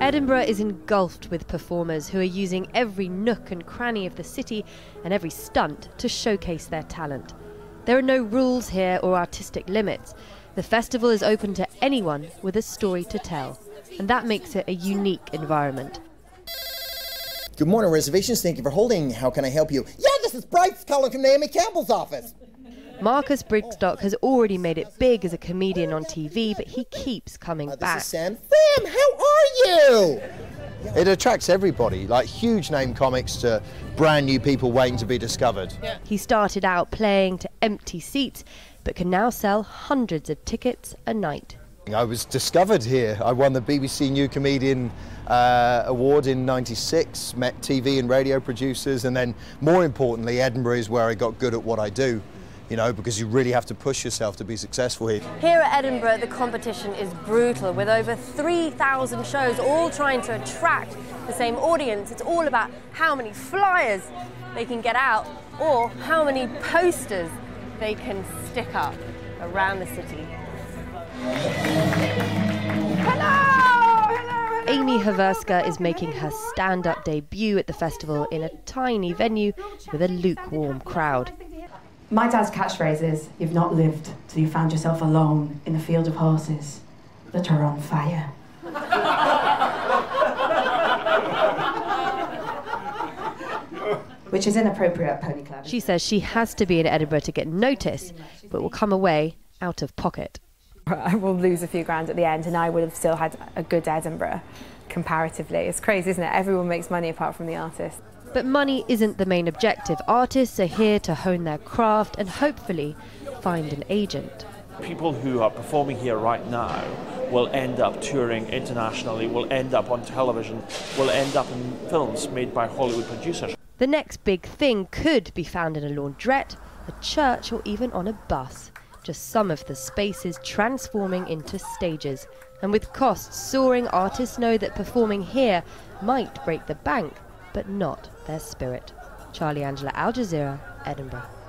Edinburgh is engulfed with performers who are using every nook and cranny of the city and every stunt to showcase their talent. There are no rules here or artistic limits. The festival is open to anyone with a story to tell, and that makes it a unique environment. Good morning, reservations. Thank you for holding. How can I help you? Yeah, this is Bryce calling from Naomi Campbell's office. Marcus Brigstocke has already made it big as a comedian on TV, but he keeps coming Uh, this back. is Sam. Sam, how are you? It attracts everybody, like huge name comics to brand new people waiting to be discovered. He started out playing to empty seats, but can now sell hundreds of tickets a night. I was discovered here. I won the BBC New Comedian uh, Award in 96, met TV and radio producers, and then more importantly, Edinburgh is where I got good at what I do. You know, because you really have to push yourself to be successful here. Here at Edinburgh, the competition is brutal with over 3,000 shows all trying to attract the same audience. It's all about how many flyers they can get out or how many posters they can stick up around the city. Hello! Amy Haverska is making her stand up debut at the festival in a tiny venue with a lukewarm crowd. My dad's catchphrase is You've not lived till you found yourself alone in a field of horses that are on fire. Which is inappropriate at Pony Club. She says she has to be in Edinburgh to get noticed, but will come away out of pocket. I will lose a few grand at the end, and I would have still had a good Edinburgh comparatively. It's crazy, isn't it? Everyone makes money apart from the artist. But money isn't the main objective. Artists are here to hone their craft and hopefully find an agent. People who are performing here right now will end up touring internationally, will end up on television, will end up in films made by Hollywood producers. The next big thing could be found in a laundrette, a church, or even on a bus. Just some of the spaces transforming into stages. And with costs soaring, artists know that performing here might break the bank, but not their spirit. Charlie Angela, Al Jazeera, Edinburgh.